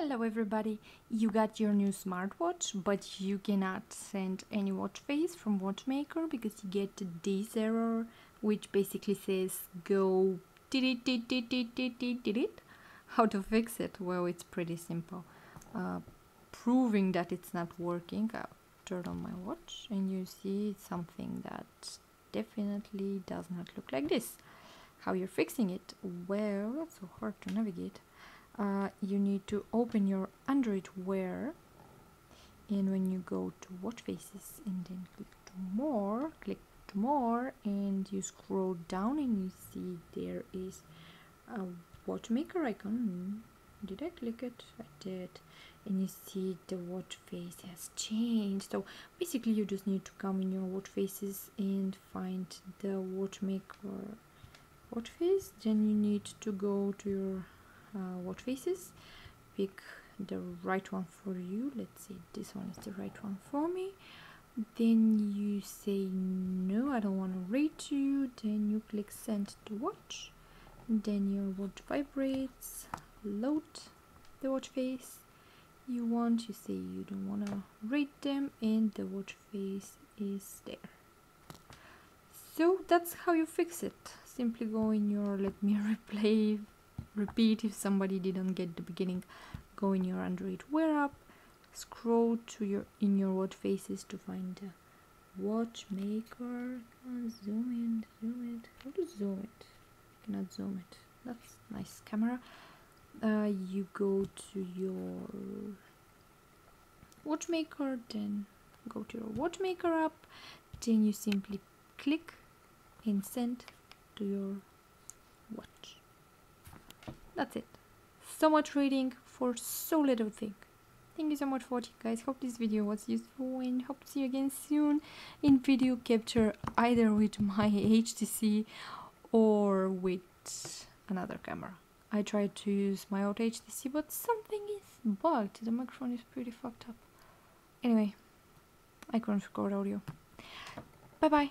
Hello everybody, you got your new smartwatch but you cannot send any watch face from watchmaker because you get this error which basically says go did it did it did it did it how to fix it well it's pretty simple uh, proving that it's not working I'll turn on my watch and you see something that definitely does not look like this how you're fixing it well it's so hard to navigate uh, you need to open your Android Wear. And when you go to watch faces and then click to more click to more and you scroll down and you see there is a watchmaker icon. Did I click it? I did. And you see the watch face has changed. So basically you just need to come in your watch faces and find the watchmaker watch face. Then you need to go to your uh, watch faces. Pick the right one for you. Let's say this one is the right one for me. Then you say no I don't want to rate you. Then you click send to watch. Then your watch vibrates load the watch face you want. You say you don't want to rate them and the watch face is there. So that's how you fix it. Simply go in your let me replay repeat if somebody didn't get the beginning. Go in your android wear app scroll to your in your watch faces to find the watchmaker. Zoom in zoom it how to zoom it? I cannot zoom it. That's nice camera. Uh, you go to your watchmaker then go to your watchmaker app. Then you simply click and send to your that's it. So much reading for so little thing. Thank you so much for watching guys. Hope this video was useful and hope to see you again soon in video capture either with my HTC or with another camera. I tried to use my old HTC but something is bugged. The microphone is pretty fucked up. Anyway I couldn't record audio. Bye bye